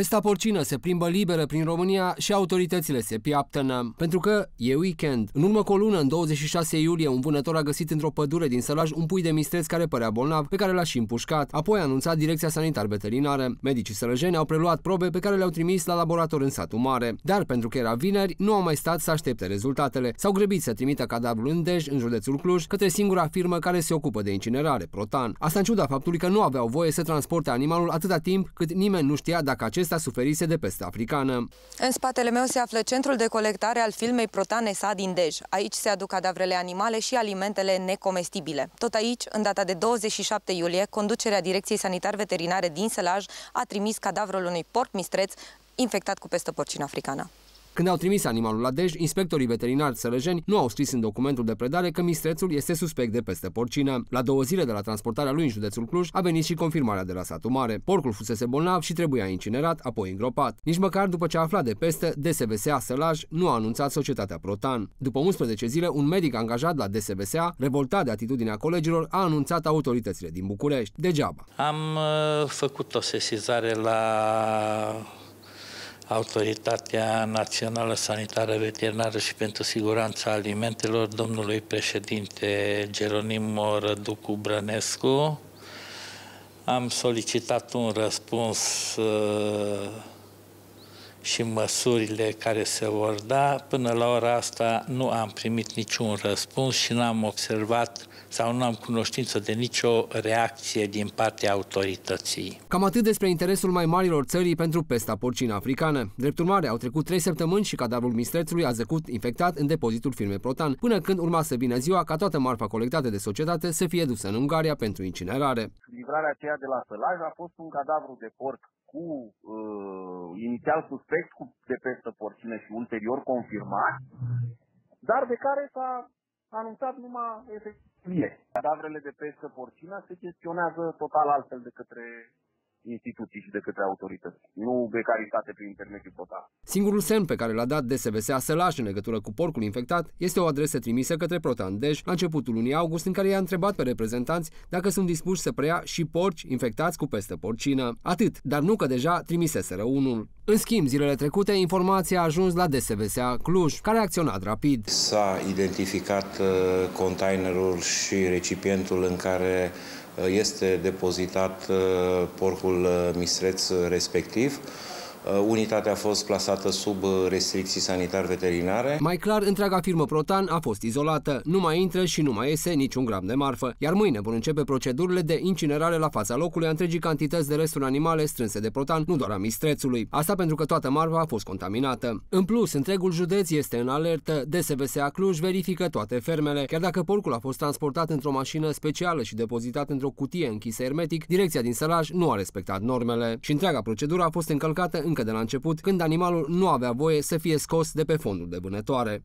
Pesta porcină se plimbă liberă prin România și autoritățile se piaptănă. Pentru că e weekend. În urmă cu o lună, în 26 iulie, un vânător a găsit într-o pădure din Sălaj un pui de mistreț care părea bolnav, pe care l-a și împușcat. Apoi a anunțat Direcția Sanitar Veterinară. Medicii sălăjeni au preluat probe pe care le-au trimis la laborator în satul mare. Dar pentru că era vineri, nu au mai stat să aștepte rezultatele. S-au grăbit să trimită cadavrul în Dej, în județul Cluj, către singura firmă care se ocupă de incinerare, Protan. Asta în ciuda faptului că nu aveau voie să transporte animalul atâta timp cât nimeni nu știa dacă acesta suferise de peste africană. În spatele meu se află centrul de colectare al filmei Protan SA din Dej. Aici se aduc cadavrele animale și alimentele necomestibile. Tot aici, în data de 27 iulie, conducerea Direcției Sanitar Veterinare din Sălaj a trimis cadavrul unui porc mistreț infectat cu pestă porcină africană. Când au trimis animalul la Dej, inspectorii veterinari sălăjeni nu au scris în documentul de predare că mistrețul este suspect de peste porcină. La două zile de la transportarea lui în județul Cluj a venit și confirmarea de la satul mare. Porcul fusese bolnav și trebuia incinerat, apoi îngropat. Nici măcar după ce a aflat de peste, DSVSA Sălaj nu a anunțat societatea Protan. După 11 zile, un medic angajat la DSVSA, revoltat de atitudinea colegilor, a anunțat autoritățile din București. Degeaba. Am uh, făcut o sesizare la Autoritatea Națională Sanitară Veterinară și pentru Siguranța Alimentelor, domnului președinte Geronim Răducu Brănescu. Am solicitat un răspuns uh, și măsurile care se vor da. Până la ora asta nu am primit niciun răspuns și nu am observat sau nu am cunoștință de nicio reacție din partea autorității. Cam atât despre interesul mai marilor țării pentru pesta porcină africană. Drept urmare, au trecut trei săptămâni și cadavrul mistrețului a zăcut infectat în depozitul firmei Protan, până când urma să vină ziua ca toată marfa colectată de societate să fie dusă în Ungaria pentru incinerare. Livrarea aceea de la Sălaj a fost un cadavru de porc cu uh, inițial suspect cu de pestă porcină și ulterior confirmat, dar de care s-a anunțat numai efectiv. Cadavrele de pescă porcină se gestionează total altfel de către instituții și de către autorități, nu becaritate prin intermediul total. Singurul semn pe care l-a dat DSVSA Sălaș în legătură cu porcul infectat este o adresă trimisă către Protandej la începutul lunii august în care i-a întrebat pe reprezentanți dacă sunt dispuși să preia și porci infectați cu peste porcină. Atât, dar nu că deja trimiseseră unul. În schimb, zilele trecute, informația a ajuns la DSVSA Cluj, care a acționat rapid. S-a identificat uh, containerul și recipientul în care este depozitat uh, porcul uh, mistreț respectiv. Uh, unitatea a fost plasată sub restricții sanitar-veterinare. Mai clar, întreaga firmă Protan a fost izolată. Nu mai intră și nu mai iese niciun gram de marfă. Iar mâine vor începe procedurile de incinerare la fața locului a întregii cantități de resturi animale strânse de Protan, nu doar a mistrețului. Asta pentru că toată marfa a fost contaminată. În plus, întregul județ este în alertă. DSVSA Cluj verifică toate fermele. Chiar dacă porcul a fost transportat într-o mașină specială și depozitat într-o cutie închisă hermetic, direcția din Sălaj nu a respectat normele. Și întreaga procedură a fost încălcată încă de la început, când animalul nu avea voie să fie scos de pe fondul de vânătoare.